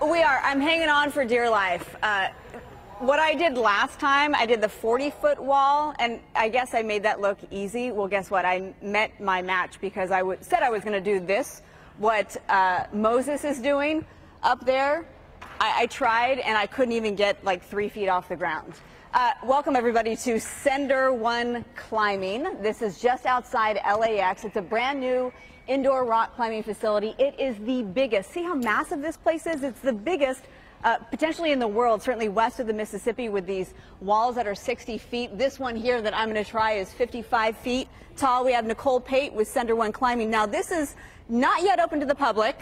We are. I'm hanging on for dear life. Uh, what I did last time, I did the 40 foot wall, and I guess I made that look easy. Well, guess what? I met my match because I said I was going to do this, what uh, Moses is doing up there. I, I, tried, and I couldn't even get like three feet off the ground. Uh, welcome, everybody, to Sender One Climbing. This is just outside LAX. It's a brand new indoor rock climbing facility. It is the biggest. See how massive this place is? It's the biggest uh, potentially in the world, certainly west of the Mississippi with these walls that are 60 feet. This one here that I'm going to try is 55 feet tall. We have Nicole Pate with Sender One Climbing. Now, this is not yet open to the public.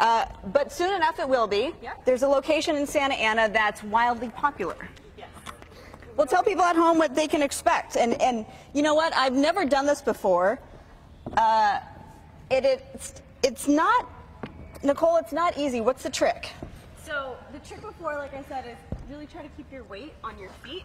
Uh, but soon enough it will be. Yep. There's a location in Santa Ana that's wildly popular. Well, tell people at home what they can expect. And, and you know what? I've never done this before. Uh, it, it's, it's not, Nicole, it's not easy. What's the trick? So the trick before, like I said, is really try to keep your weight on your feet.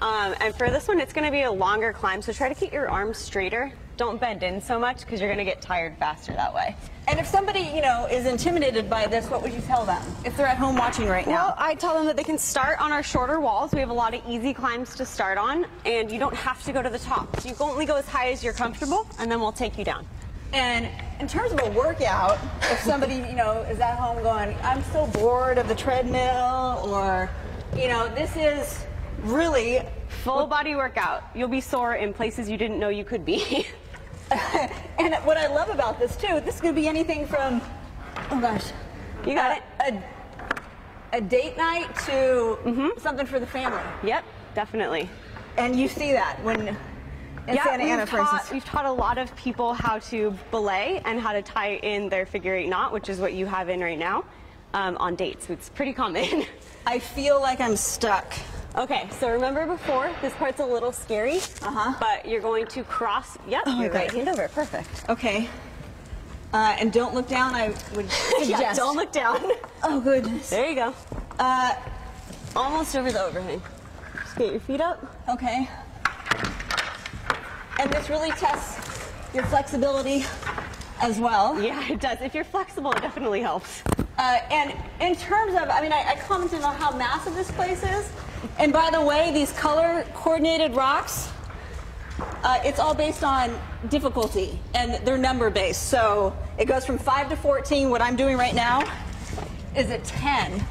Um, and for this one, it's going to be a longer climb, so try to keep your arms straighter. Don't bend in so much because you're going to get tired faster that way. And if somebody, you know, is intimidated by this, what would you tell them if they're at home watching right now? Well, I tell them that they can start on our shorter walls. We have a lot of easy climbs to start on, and you don't have to go to the top. You only go as high as you're comfortable, and then we'll take you down. And in terms of a workout, if somebody, you know, is at home going, I'm so bored of the treadmill, or, you know, this is really full body workout. You'll be sore in places you didn't know you could be. and what I love about this too, this could be anything from, oh gosh, you got uh, it. A, a date night to mm -hmm. something for the family. Yep, definitely. And you see that when in yeah, Santa Ana, for instance. We've taught a lot of people how to belay and how to tie in their figure eight knot, which is what you have in right now, um, on dates. It's pretty common. I feel like I'm stuck. Okay, so remember before, this part's a little scary, uh-huh. but you're going to cross, yep, oh, your right hand over, perfect. Okay. Uh, and don't look down, I would suggest. yeah, don't look down. Oh, goodness. There you go. Uh, almost over the overhang. Just get your feet up. Okay. And this really tests your flexibility as well. Yeah, it does. If you're flexible, it definitely helps. Uh, and in terms of, I mean, I, I, commented on how massive this place is. And by the way, these color coordinated rocks, uh, it's all based on difficulty and they're number based. So it goes from 5 to 14. What I'm doing right now is a 10.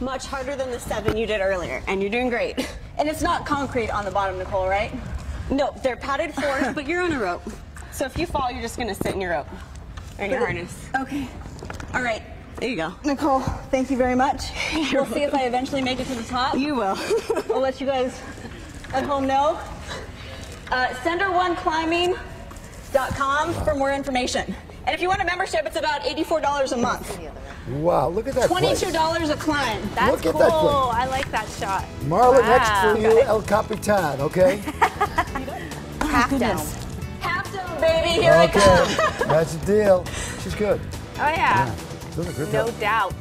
Much harder than the 7 you did earlier. And you're doing great. And it's not concrete on the bottom, Nicole, right? No, they're padded floors, but you're on a rope. So if you fall, you're just going to sit in your rope or in your harness. Okay. All right. There you go. Nicole, thank you very much. You're we'll welcome. see if I eventually make it to the top. You will. I'll let you guys at home know. Uh, Sender1Climbing.com for more information. And if you want a membership, it's about $84 a month. Wow, look at that $22 place. a climb. That's look cool. I like that shot. Marla, wow. next for you, El Capitan, okay? Half Dome. Half Dome, baby. Here okay. I come. That's the deal. She's good. Oh, yeah. No doubt.